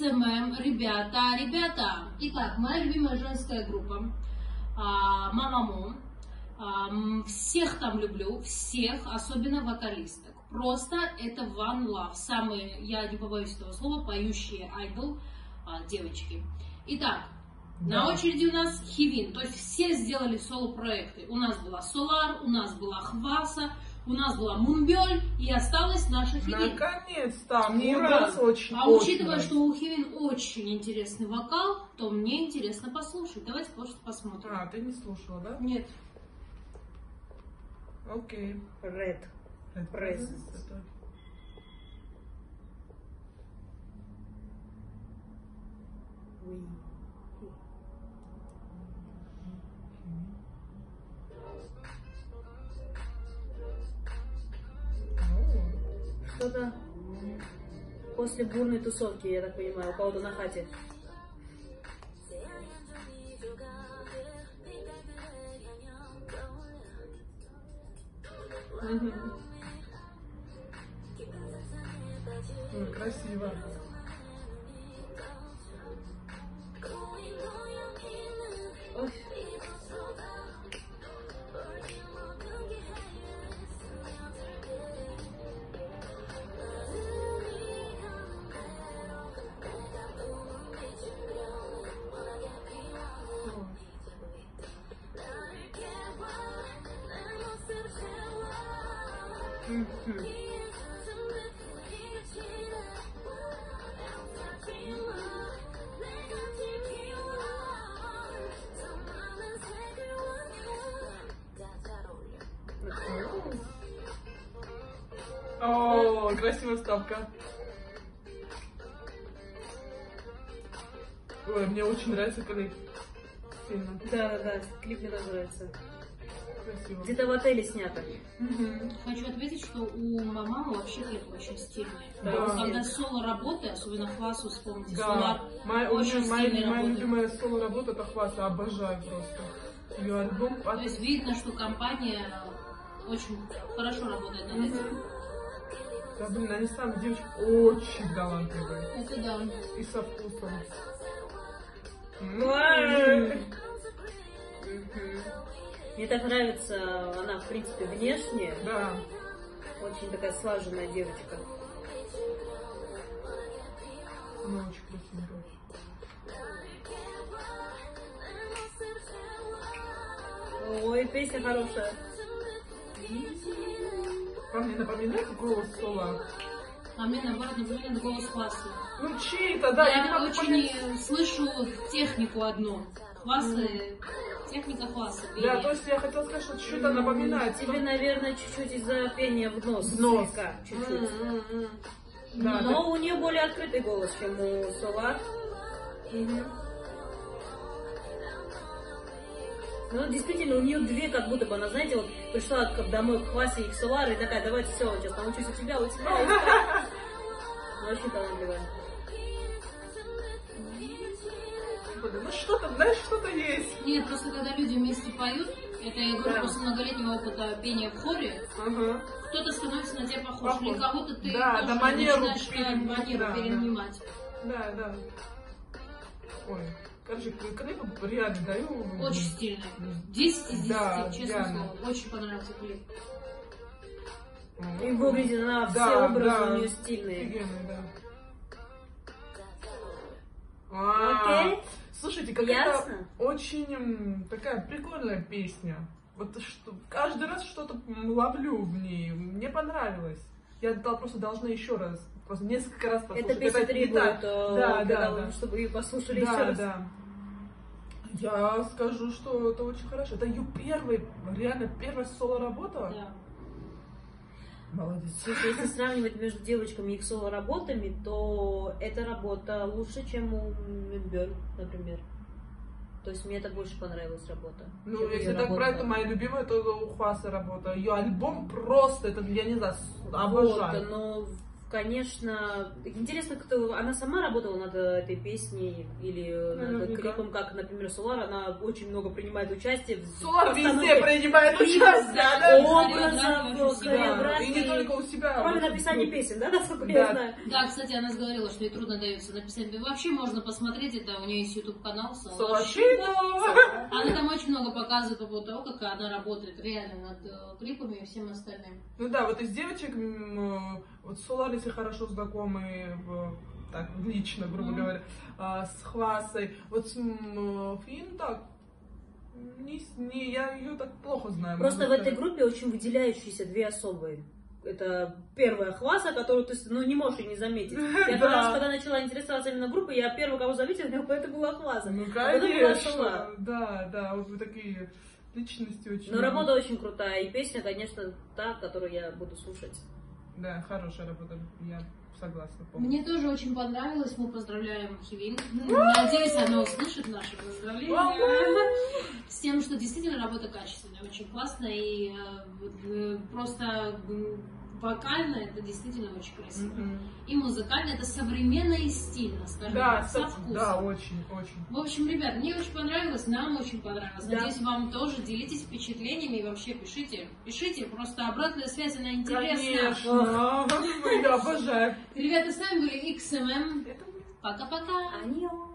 СММ, ребята, ребята. Итак, моя любимая женская группа а, Мамаму. А, всех там люблю, всех, особенно вокалисток. Просто это One Love, самые, я не побоюсь этого слова, поющие айдол а, девочки. Итак, на очереди у нас Хвиин, то есть все сделали соло-проекты. У нас была Солар, у нас была Хваса, у нас была Мунбёль, и осталась наша Хвиин. Наконец-то! Мне ее Ура! очень А очень учитывая, нравится. что у Хвиин очень интересный вокал, то мне интересно послушать. Давайте просто посмотрим. А, ты не слушала, да? Нет. Окей. Red. Пресс. Это- Oui. Что-то после бурной тусовки, я так понимаю, у кого-то на хате. Ой, красиво. О, красивая ставка. Ой, мне очень нравится клип. Да, да, да, клип мне тоже нравится. Красиво. Где-то в отеле снято. Мгм. Хочу отметить, что у Мамамы вообще клип очень стильный. Да. Когда соло работы, особенно Хвасу, вспомните, Да. Солар, Моя, очень моя, моя работы. любимая соло работа это хвата, обожаю просто. Ее альбом То от... есть видно, что компания очень хорошо работает над этим. Да, блин, они сами девочки очень талантливые. Это да. И со вкусом. Ой. М. Мгм. Мне так нравится она, в принципе, внешне. Да. Очень такая слаженная девочка. Она очень красивая. Ой, песня хорошая. Вам не напоминает голос Сола? А мне наоборот напоминает голос Хвасы. Ну чей-то, да, я, не Я могу очень понять. слышу технику одну. Хвасы, техника Хвасы. Да, то есть я хотела сказать, что что-то напоминает. Тебе, наверное, чуть-чуть из-за пения в нос. В нос. слегка, чуть-чуть. Да, Но у нее более открытый голос, чем у Солар. Ну, действительно, у нее две, как будто бы она, знаете, вот пришла как домой к Хвасе и к Солару и такая, давайте все, сейчас научусь у тебя, у тебя, у тебя. Ну, Очень талантливая. Господи, Ну что-то, знаешь, что-то есть. Нет, просто когда люди вместе поют, это я говорю Да. после многолетнего опыта пения в хоре, Ага. кто-то становится на тебя похож, Похож. или кого-то ты Да, да, манеру начинаешь пере- да, манеру да, да. перенимать. Да, да. Ой, короче, клип реально даю. Очень стильно. 10 из 10, Да, честно реально. слово. Очень понравился клип. И выглядит она, все Да, образы да. у нее стильные. Офигенный, да. А, Окей. Слушайте, какая-то очень такая прикольная песня. Вот что, каждый раз что-то ловлю в ней. Мне понравилось. Я дал- просто должна еще раз, просто несколько раз послушать. Эта песня требует, э, Да, да, да. чтобы ее послушали еще Да, раз. да. Я скажу, что это очень хорошо. Это ее первый, реально первая соло-работа. Да. Молодец. Слушай, если сравнивать между девочками и их соло-работами, то эта работа лучше, чем у Мюнбель, например. То есть мне это больше понравилась работа. Ну, если так работа. брать, то моя любимая, то у Хваса работа. Ее альбом просто, это, я не знаю, с- Вот, обожаю. но конечно, интересно, кто она сама работала над этой песней или над Наверняка. клипом, как, например, Сулар, она очень много принимает участие в Солар везде принимает участие, да, да? образов, хореографии. И не только у себя. Кроме вот. написания песен, да, насколько Да. я знаю. Да, кстати, она говорила, что ей трудно дается написать. Вообще можно посмотреть это, у нее есть YouTube канал Солошина. Она там очень много показывает по поводу того, как она работает реально над э, клипами и всем остальным. Ну да, вот из девочек, э, вот с Соларисы хорошо знакомы, в- так, лично, грубо Мгм. говоря, а, с Хвасой. Вот с Фин так, не, не, я ее так плохо знаю. Просто в этой группе очень выделяющиеся две особые. Это первая Хваса, которую ты ну, не можешь ее не заметить. Я Да. когда начала интересоваться именно группой, я первый, кого заметила, это была Хваса. Ну, А конечно. Да, да, вот вы такие личности очень... Но работа очень крутая, и песня, конечно, та, которую я буду слушать. Да, хорошая работа, я согласна. полностью. Мне тоже очень понравилось. Мы поздравляем Хивин. Надеюсь, она услышит наши поздравления. С тем, что действительно работа качественная, очень классная. И э, э, просто вокально это действительно очень красиво. Мгм. И музыкально это современно и стильно, скажем Да, так, со со- вкусом. да, очень, очень. В общем, ребят, мне очень понравилось, нам очень понравилось. Да. Надеюсь, вам тоже. Делитесь впечатлениями и вообще пишите. Пишите, просто обратная связь, она интересна. Конечно, я обожаю. Ребята, с вами были XMM. Пока-пока. Аньон.